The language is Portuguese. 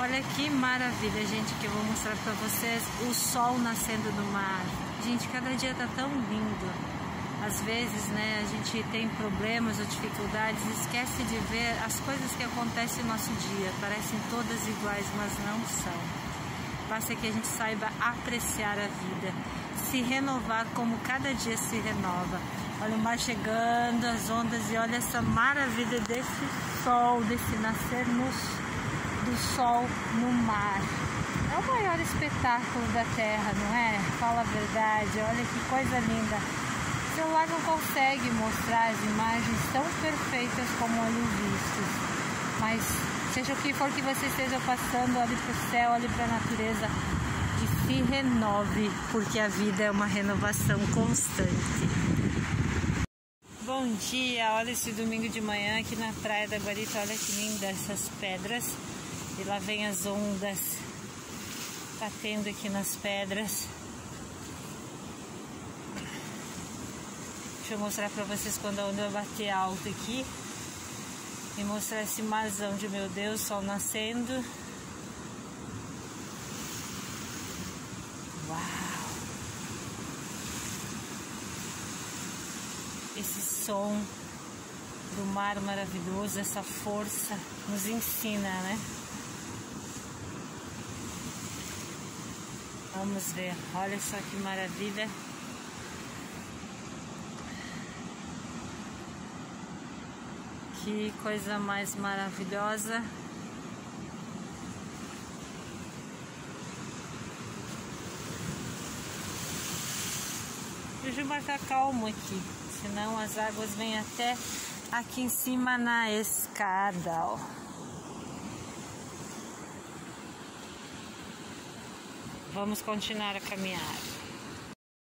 Olha que maravilha, gente, que eu vou mostrar para vocês o sol nascendo no mar. Gente, cada dia tá tão lindo. Às vezes, né, a gente tem problemas ou dificuldades esquece de ver as coisas que acontecem no nosso dia. Parecem todas iguais, mas não são. Basta que a gente saiba apreciar a vida, se renovar como cada dia se renova. Olha o mar chegando, as ondas e olha essa maravilha desse sol, desse nascer no do sol no mar. É o maior espetáculo da Terra, não é? Fala a verdade, olha que coisa linda. O celular não consegue mostrar as imagens tão perfeitas como ali vistos. Mas seja o que for que você esteja passando, olhe para o céu, olhe para a natureza e se renove, porque a vida é uma renovação constante. Bom dia, olha esse domingo de manhã aqui na praia da Guarita, olha que linda essas pedras. E lá vem as ondas batendo aqui nas pedras. Deixa eu mostrar pra vocês quando a onda vai bater alto aqui. E mostrar esse marzão de meu Deus, sol nascendo. Uau! Esse som do mar maravilhoso, essa força nos ensina, né? Vamos ver, olha só que maravilha. Que coisa mais maravilhosa. Hoje o mar tá calmo aqui, senão as águas vêm até aqui em cima na escada, ó. Vamos continuar a caminhar.